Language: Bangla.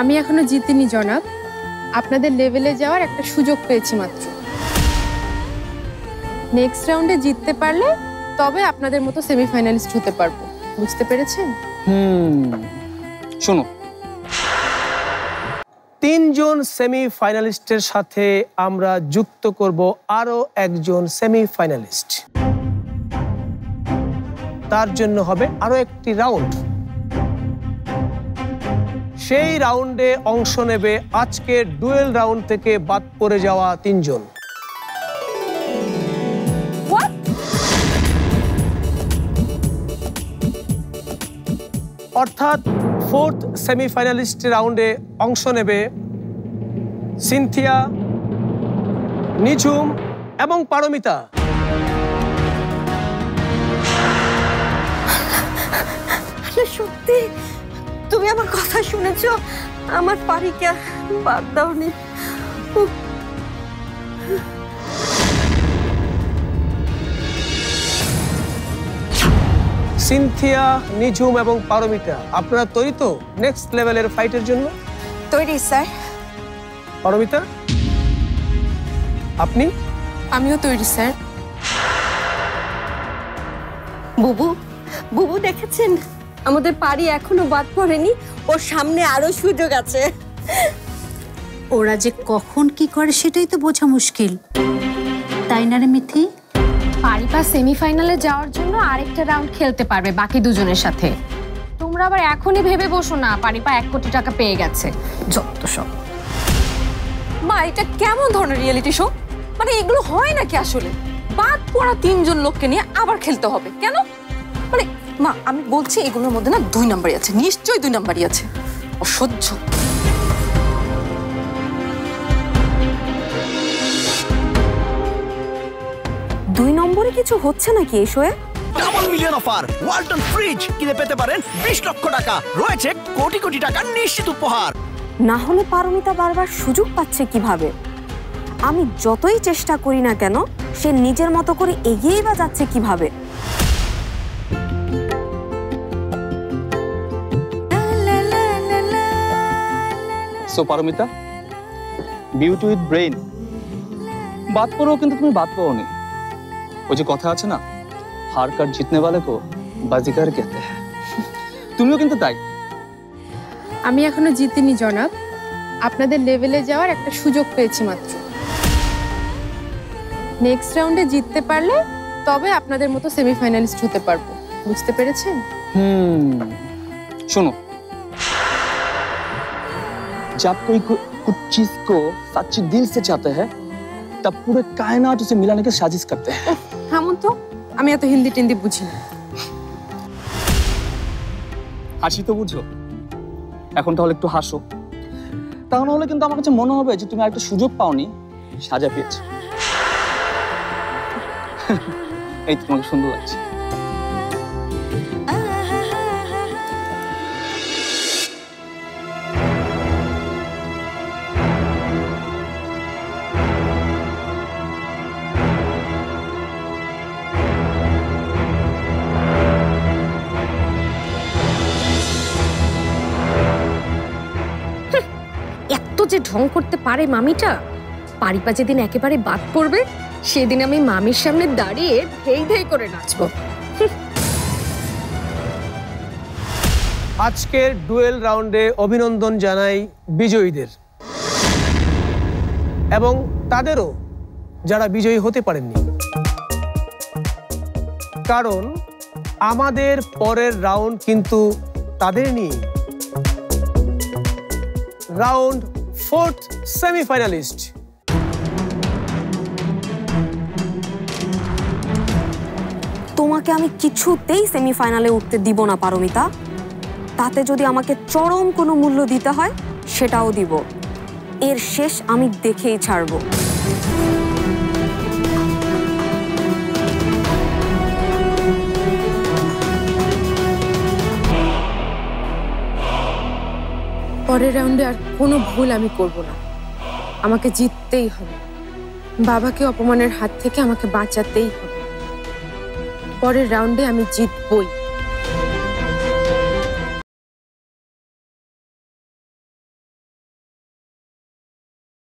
আমি এখনও জিতিনি, জনাব। আপনাদের লেভেলে যাওয়ার একটা সুযোগ পেয়েছি মাত্র। নেক্সট রাউন্ডে জিততে পারলে তবে আপনাদের মতো সেমিফাইনালিস্ট হতে পারব। বুঝতে পেরেছেন? হুম, শোনো। তিনজন সেমিফাইনালিস্টের সাথে আমরা যুক্ত করব আরও একজন সেমিফাইনালিস্ট তার জন্য হবে আরও একটি রাউন্ড সেই রাউন্ডে অংশ নেবে আজকের ডুয়েল রাউন্ড থেকে বাদ পড়ে যাওয়া তিনজন। অর্থাৎ ফোর্থ সেমিফাইনালিস্ট রাউন্ডে অংশ নেবে সিনথিয়া নিঝুম এবং পারমিতা। সত্যি তুমি আমার কথা শুনেছ? আমার পারিকে বাদ দাওনি। সিনথিয়া নিঝুম এবং পারমিতা আপনারা তৈরি তো নেক্সট লেভেলের ফাইটের জন্য? তৈরি স্যার। পারমিতা? আপনি? আমিও তৈরি স্যার। বুবু বুবু দেখেছেন? আমাদের পারি এখনও বাদ পড়েনি। ওর সামনে আরও সুযোগ আছে। ওরা যে কখন কি করে সেটাই তো বোঝা মুশকিল। তাই না রে মিথি? পারিপা সেমিফাইনালে যাওয়ার জন্য আরেকটা রাউন্ড খেলতে পারবে বাকি দুজনের সাথে। তোমরা আবার এখনই ভেবে বসো না পারিপা এক কোটি টাকা পেয়ে গেছে। যত সব। মা এটা কেমন ধরনের রিয়েলিটি শো মানে এগুলো হয় নাকি আসলে? বাদ পড়া তিনজন লোককে নিয়ে আবার খেলতে হবে কেন? মানে মা আমি বলছি এগুলোর মধ্যে না দুই নাম্বারই আছে। নিশ্চয়ই দুই নাম্বারই আছে। অসহ্য। দুই নম্বরে কিছু হচ্ছে নাকি এই শোয়ে? Double million offer Walton fridge কিনে পেতে পারেন বিশ লক্ষ টাকা। রয়েছে কোটি কোটি টাকার নিশ্চিত উপহার। না হলে পারমিতা বারবার সুযোগ পাচ্ছে কীভাবে? আমি যতই চেষ্টা করি না কেন সে নিজের মতো করে এগিয়েই বা যাচ্ছে কীভাবে? so Paramita beauty with brain বাদ পড়েও কিন্তু তুমি বাদ পাওনি ওই যে কথা আছে না হার কার জিতনে वाले को बाजीगर कहते हैं তুমিও কিন্তু তাই আমি এখনো জিতিনি জনাব আপনাদের লেভেলে যাওয়ার একটা সুযোগ পেয়েছি মাত্র নেক্সট রাউন্ডে জিততে পারলে তবে আপনাদের মতো সেমিফাইনালিস্ট হতে পারবো বুঝতে পেরেছেন হুম सुनो जब कोई को- कुछ चीज को सच्चे दिल से चाहते हैं तब पूरे कायनात उसे मिलाने की साजिश करते हैं থামুন তো আমি এত হিন্দি টিন্দি বুঝি না হাসি তো বুঝো এখন তাহলে একটু হাসো তা না হলে কিন্তু আমার কাছে মনে হবে যে তুমি একটা সুযোগ পাওনি সাজা পেয়েছো এই তোমাকে সুন্দর লাগছে ঢং করতে পারে মামিটা? পারিপা যেদিন একেবারে বাদ পড়বে, সেদিন আমি মামির সামনে দাঁড়িয়ে ধেই ধেই করে নাচবো। আজকের ডুয়েল রাউন্ডে অভিনন্দন জানাই বিজয়ীদের। এবং তাদেরও যারা বিজয়ী হতে পারেননি। কারণ আমাদের পরের রাউন্ড কিন্তু তাদের নিয়ে রাউন্ড ফোর্থ সেমিফাইনালিস্ট। তোমাকে আমি কিছুতেই সেমিফাইনালে উঠতে দিব না, পারমিতা। তাতে যদি আমাকে চরম কোনো মূল্য দিতে হয়, সেটাও দিব। এর শেষ আমি দেখেই ছাড়বো। পরের রাউন্ডে আর কোনো ভুল আমি করব না। আমাকে জিততেই হবে। বাবাকে অপমানের হাত থেকে আমাকে বাঁচাতেই হবে। পরের রাউন্ডে আমি জিতবই।